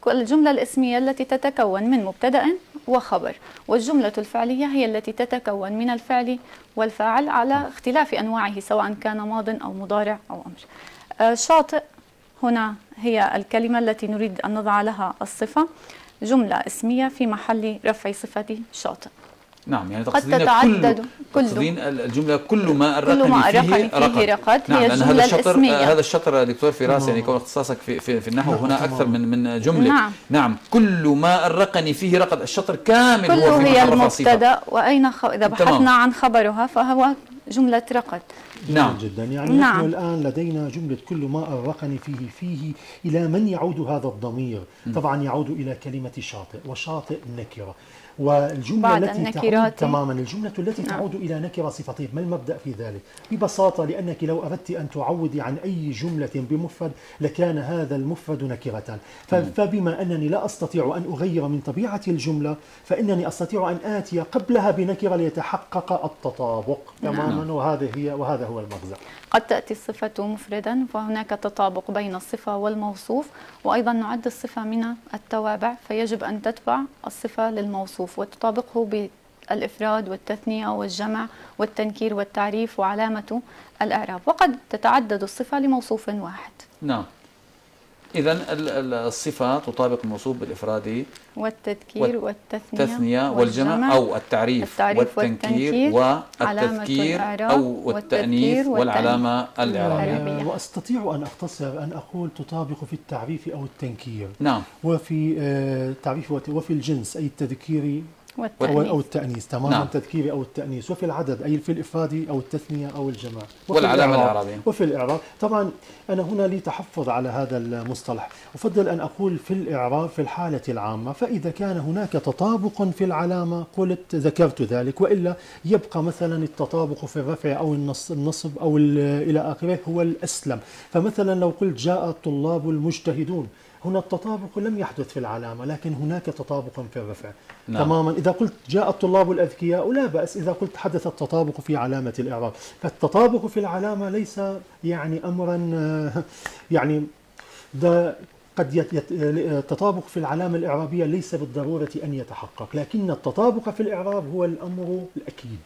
كل الجملة الإسمية التي تتكون من مبتدأ وخبر والجملة الفعلية هي التي تتكون من الفعل والفاعل على اختلاف أنواعه سواء كان ماض أو مضارع أو أمر. آه، شاطئ هنا هي الكلمة التي نريد أن نضع لها الصفة. جملة إسمية في محل رفع صفة شاطئ. نعم يعني قد تقصدين تتعدد كل كله. تقصدين الجملة كل ما أرقني كل ما فيه, أرقني فيه رقد نعم هي لأن هذا الشطر الإسمية. هذا الشطر دكتور فراس تمام. يعني كون اختصاصك في في, في النحو نعم، هنا تمام. أكثر من من جملة نعم. نعم كل ما أرقني فيه رقد الشطر كامل هو كله في هي. المبتدأ وأين خ... إذا تمام. بحثنا عن خبرها فهو جملة رقد نعم جميل جدا يعني نعم. نحن الآن لدينا جملة كل ما أرقني فيه فيه إلى من يعود هذا الضمير طبعا يعود إلى كلمة شاطئ وشاطئ نكرة والجملة التي تعود. تماما الجملة التي نعم. تعود إلى نكرة صفتين ما المبدأ في ذلك؟ ببساطة لأنك لو أردت أن تعودي عن أي جملة بمفرد لكان هذا المفرد نكرة ف- فبما أنني لا أستطيع أن أغير من طبيعة الجملة فإنني أستطيع أن آتي قبلها بنكرة ليتحقق التطابق. تماما وهذا هي وهذا هو المغزى قد تأتي الصفة مفردا فهناك تطابق بين الصفة والموصوف وأيضا نعد الصفة من التوابع فيجب أن تتبع الصفة للموصوف وتطابقه بالإفراد والتثنية والجمع والتنكير والتعريف وعلامة الإعراب وقد تتعدد الصفة لموصوف واحد. نعم. إذا ال- ال- الصفة تطابق الموصوف بالإفراد والتذكير والتثنية التثنية والجمع أو التعريف, التعريف والتنكير والتذكير أو التأنيث والتذكير والعلامة الإعرابية. وأستطيع أن أختصر أن أقول تطابق في التعريف أو التنكير. نعم. وفي آه، التعريف وت- وفي الجنس أي التذكير والتأنيث. أو التأنيث تماما نعم. التذكير أو التأنيث. وفي العدد أي في الإفراد أو التثنية أو الجمع وفي والعلامة الإعراب- الإعرابية. وفي الإعراب. طبعا أنا هنا لي تحفظ على هذا المصطلح. أفضل أن أقول في الإعراب في الحالة العامة فإذا كان هناك تطابق في العلامة قلت ذكرت ذلك. وإلا يبقى مثلا التطابق في الرفع أو النص النصب أو إلى آخره هو الأسلم. فمثلا لو قلت جاء الطلاب المجتهدون هنا التطابق لم يحدث في العلامة لكن هناك تطابق في الرفع نعم. تماما إذا قلت جاء الطلاب الأذكياء لا بأس إذا قلت حدث التطابق في علامة الإعراب فالتطابق في العلامة ليس يعني أمرا آه، يعني ده قد يت- يت- التطابق في العلامة الإعرابية ليس بالضرورة أن يتحقق لكن التطابق في الإعراب هو الأمر الأكيد.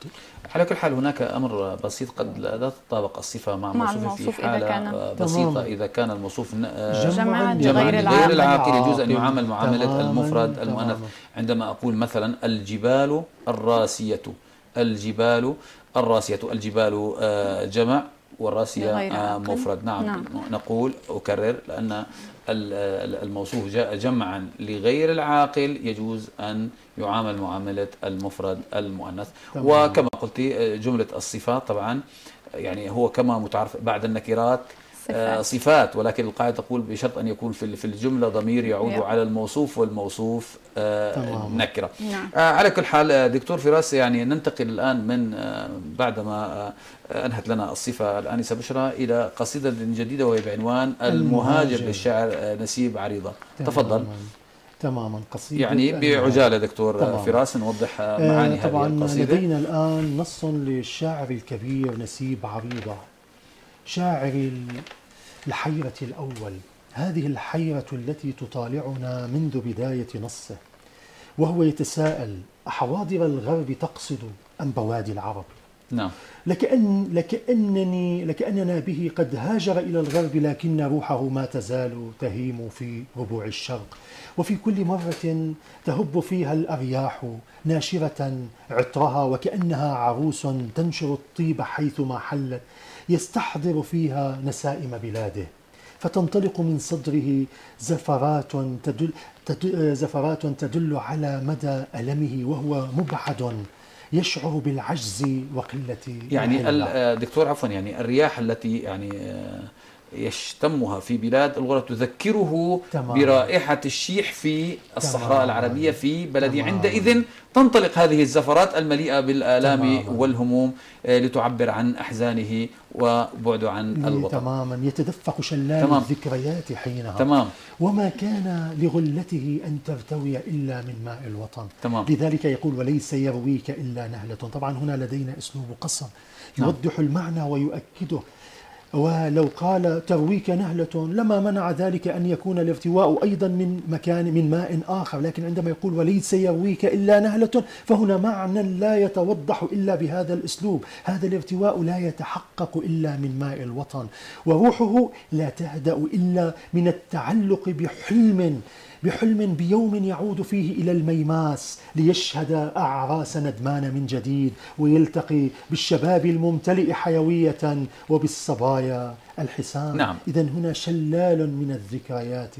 على كل حال هناك أمر بسيط قد لا لا تطابق الصفة مع, مع الموصوف في إذا حالة كان- آه، بسيطة. تماما. إذا كان الموصوف جمعاً لغير العاقل. العاقل يجوز العاقل. يعامل تماماً، المفرد المؤنث. عندما أقول مثلا الجبال الراسية. الجبال الراسية. الجبال آه، جمع والراسية آه، مفرد. نعم, نعم. نقول أكرر لأن الموصوف جاء جمعا لغير العاقل يجوز أن يعامل معاملة المفرد المؤنث. وكما قلت جملة الصفات طبعا يعني هو كما متعرف بعد النكرات صفات. صفات ولكن القاعدة تقول بشرط أن يكون في الجملة ضمير يعود نعم. على الموصوف والموصوف آه، نكرة نعم. آه، على كل حال دكتور فراس يعني ننتقل الآن من بعدما أنهت لنا الصفة الآنسة بشرى إلى قصيدة جديدة وهي بعنوان المهاجر للشاعر نسيب عريضة. تفضل. تماما. قصيدة يعني بعجالة دكتور تماما. فراس نوضح معاني طبعا هذه القصيدة لدينا الآن نص للشاعر الكبير نسيب عريضة. شاعر الحيرة الأول. هذه الحيرة التي تطالعنا منذ بداية نصه وهو يتساءل أحواضر الغرب تقصد أم بوادي العرب؟ نعم. لكأن لكأنني لكأننا به قد هاجر إلى الغرب لكن روحه ما تزال تهيم في ربوع الشرق. وفي كل مرة تهب فيها الأرياح ناشرة عطرها وكأنها عروس تنشر الطيب حيثما حلت. يستحضر فيها نسائم بلاده. فتنطلق من صدره زفرات تدل, تدل زفرات تدل على مدى ألمه وهو مبعد يشعر بالعجز وقلة يعني الدكتور عفوا يعني الرياح التي يعني يشتمها في بلاد الغرب تذكره تمام. برائحة الشيح في الصحراء تمام. العربية في بلدي عندئذ تنطلق هذه الزفرات المليئة بالآلام تمام. والهموم آه، لتعبر عن أحزانه وبعده عن الوطن تماما يتدفق شلال تمام. الذكريات حينها تمام وما كان لغلته أن ترتوي إلا من ماء الوطن تمام. لذلك يقول وليس يرويك إلا نهلة طبعا هنا لدينا أسلوب قصر نعم. يوضح المعنى ويؤكده ولو قال ترويك نهلة لما منع ذلك أن يكون الارتواء أيضا من مكان من ماء آخر لكن عندما يقول وليس يرويك إلا نهلة فهنا معنى لا يتوضح إلا بهذا الأسلوب. هذا الارتواء لا يتحقق إلا من ماء الوطن وروحه لا تهدأ إلا من التعلق بحلم بحلم بيوم يعود فيه إلى الميماس ليشهد أعراس ندمان من جديد ويلتقي بالشباب الممتلئ حيوية وبالصبايا الحسان نعم. إذا هنا شلال من الذكريات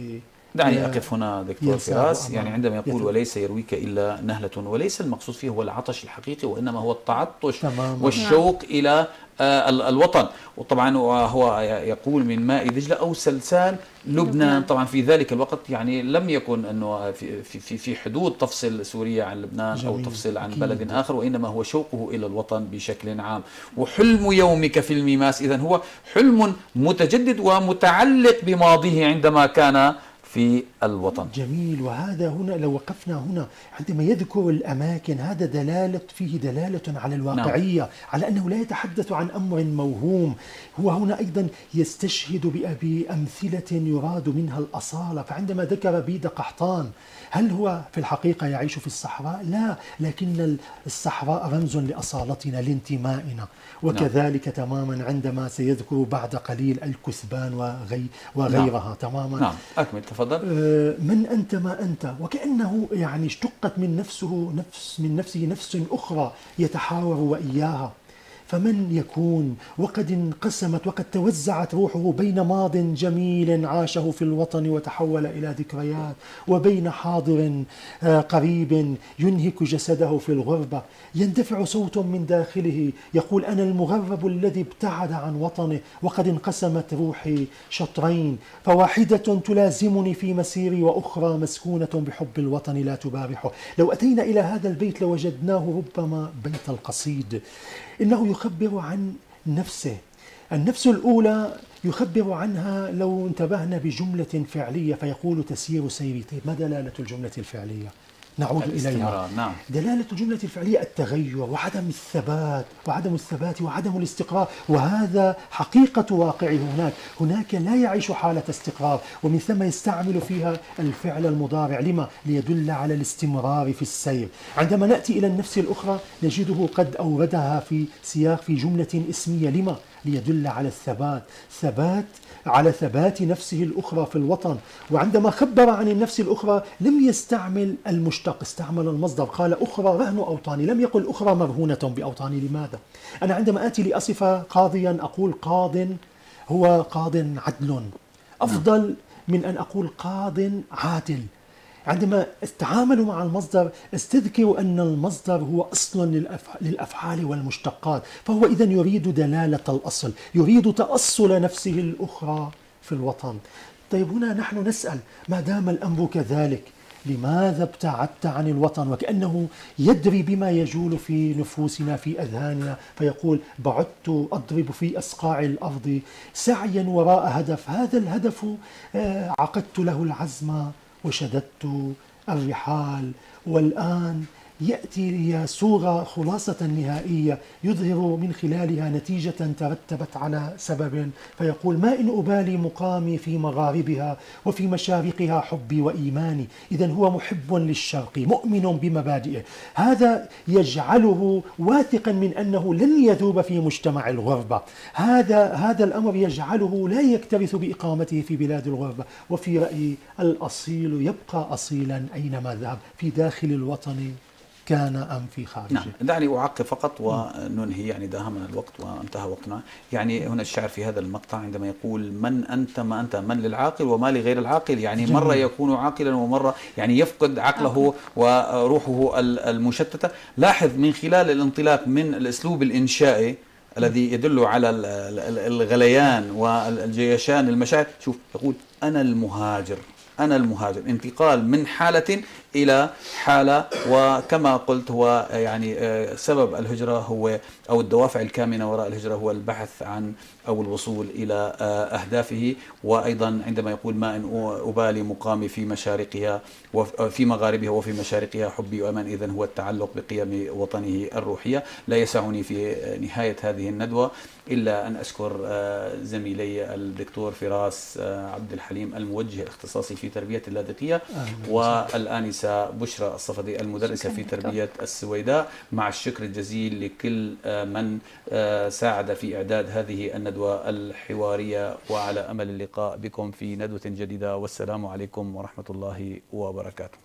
دعني أقف هنا دكتور فراس يعني عندما يقول وليس يرويك إلا نهلة وليس المقصود فيه هو العطش الحقيقي وإنما هو التعطش تمام. والشوق نعم. إلى الوطن. وطبعا هو يقول من ماء دجلة أو سلسال لبنان. طبعا في ذلك الوقت يعني لم يكن أنه في, في, في حدود تفصل سوريا عن لبنان جميل. أو تفصل عن بلد آخر وإنما هو شوقه إلى الوطن بشكل عام. وحلم يومك في الميماس. إذا هو حلم متجدد ومتعلق بماضيه عندما كان في الوطن. جميل. وهذا هنا لو وقفنا هنا عندما يذكر الأماكن هذا دلالة فيه دلالة على الواقعية نعم. على أنه لا يتحدث عن أمر موهوم. هو هنا أيضا يستشهد بأمثلة يراد منها الأصالة. فعندما ذكر بيد قحطان هل هو في الحقيقة يعيش في الصحراء؟ لا لكن الصحراء رمز لأصالتنا لانتمائنا. وكذلك نعم. تماما عندما سيذكر بعد قليل الكثبان وغي وغيرها. نعم. تماما. نعم. أكمل. تفضل. آه، من أنت ما أنت. وكأنه يعني اشتقت من نفسه نفس من نفسه نفس أخرى يتحاور وإياها. فمن يكون وقد انقسمت وقد توزعت روحه بين ماض جميل عاشه في الوطن وتحول إلى ذكريات وبين حاضر آه، قريب ينهك جسده في الغربة. يندفع صوت من داخله يقول أنا المغرب الذي ابتعد عن وطنه وقد انقسمت روحي شطرين. فواحدة تلازمني في مسيري وأخرى مسكونة بحب الوطن لا تبارحه. لو أتينا إلى هذا البيت لوجدناه ربما بيت القصيد. إنه يخبر عن نفسه. النفس الأولى يخبر عنها لو انتبهنا بجملة فعلية فيقول تسير سيري طيب ما دلاله الجملة الفعلية. نعود إليها نعم. دلالة الجملة الفعلية التغير وعدم الثبات وعدم الثبات وعدم الاستقرار وهذا حقيقة واقعه هناك هناك لا يعيش حالة استقرار ومن ثم يستعمل فيها الفعل المضارع لما؟ ليدل على الاستمرار في السير عندما نأتي إلى النفس الأخرى نجده قد أوردها في سياق في جملة اسمية لما؟ ليدل على الثبات ثبات على ثبات نفسه الأخرى في الوطن. وعندما خبر عن النفس الأخرى لم يستعمل المشتق استعمل المصدر قال أخرى رهن أوطاني لم يقل أخرى مرهونة بأوطاني. لماذا؟ أنا عندما آتي لأصف قاضيا أقول قاض هو قاض عدل. أفضل من أن أقول قاض عادل. عندما اتعاملوا مع المصدر استذكروا أن المصدر هو أصل للأفعال والمشتقات. فهو إذا يريد دلالة الأصل يريد تأصل نفسه الأخرى في الوطن. طيب هنا نحن نسأل ما دام الأمر كذلك لماذا ابتعدت عن الوطن؟ وكأنه يدري بما يجول في نفوسنا في أذهاننا فيقول بعدت أضرب في أصقاع الأرض سعيا وراء هدف. هذا الهدف آه، عقدت له العزم وشددت الرحال والآن يأتي لي صورة خلاصة نهائية يظهر من خلالها نتيجة ترتبت على سبب فيقول ما إن أبالي مقامي في مغاربها وفي مشارقها حبي وإيماني إذا هو محب للشرق مؤمن بمبادئه. هذا يجعله واثقا من أنه لن يذوب في مجتمع الغربة. هذا هذا الأمر يجعله لا يكترث بإقامته في بلاد الغربة. وفي رأيي الأصيل يبقى أصيلا أينما ذهب في داخل الوطن. كان أم في خارجه. نعم. دعني أعقب فقط وننهي يعني داهمنا الوقت وانتهى وقتنا. يعني هنا الشاعر في هذا المقطع عندما يقول من أنت ما أنت؟ من للعاقل وما لغير العاقل؟ يعني جميل. مرة يكون عاقلا ومرة يعني يفقد عقله وروحه المشتتة. لاحظ من خلال الانطلاق من الأسلوب الإنشائي الذي يدل على الغليان والجيشان المشاعر شوف يقول أنا المهاجر أنا المهاجر. انتقال من حالة إلى حالة وكما قلت هو يعني آه، سبب الهجرة هو أو الدوافع الكامنة وراء الهجرة هو البحث عن أو الوصول إلى آه، أهدافه. وأيضا عندما يقول ما إن أبالي مقامي في مشارقها وفي آه، مغاربها وفي مشارقها حبي وأمان. إذن هو التعلق بقيم وطنه الروحية. لا يسعني في نهاية هذه الندوة إلا أن أشكر زميلي الدكتور فراس عبد الحليم الموجه الاختصاصي في تربية اللاذقية والآنسة بشرى الصفدي المدرسة في تربية السويداء مع الشكر الجزيل لكل آه، من آه، ساعد في إعداد هذه الندوة الحوارية. وعلى أمل اللقاء بكم في ندوة جديدة والسلام عليكم ورحمة الله وبركاته.